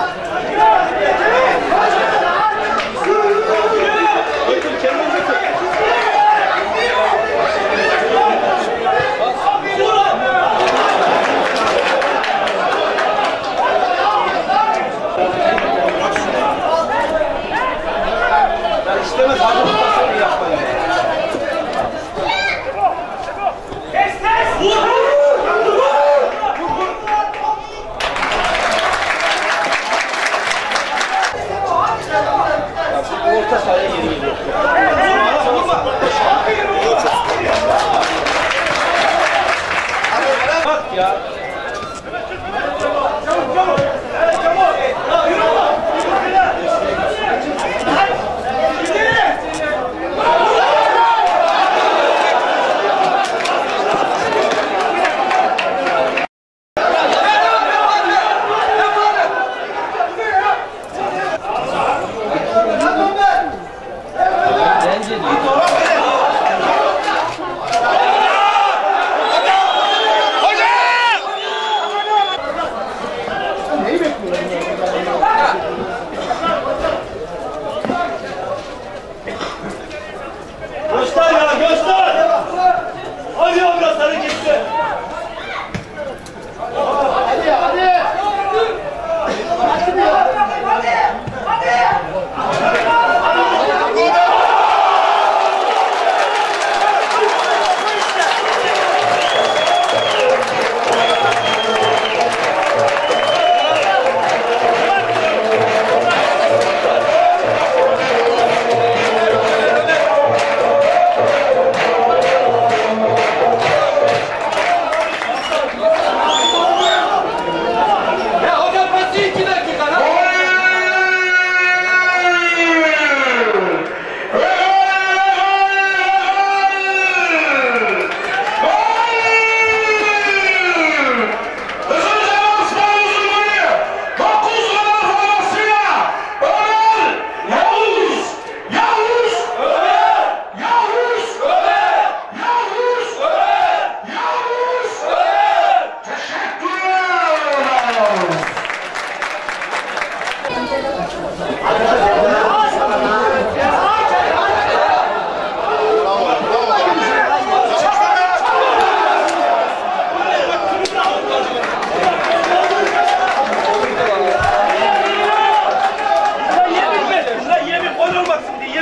Oh,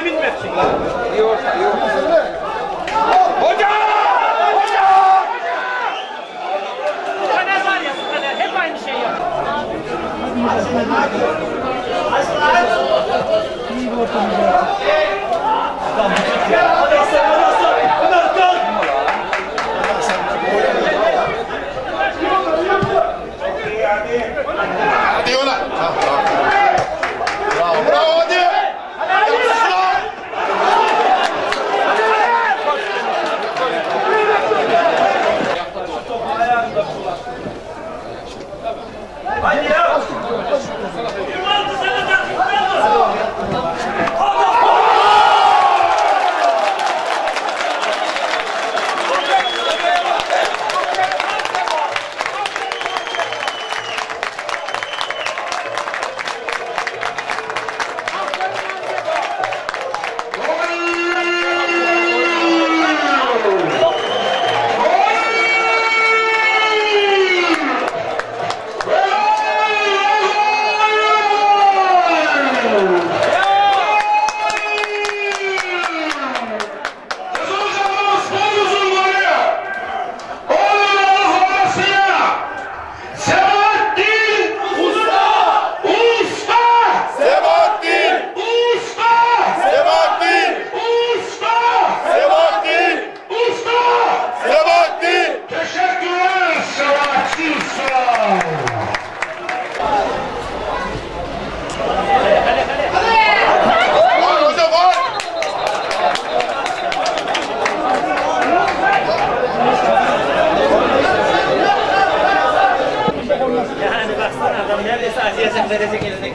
20 metros. Verecek eline.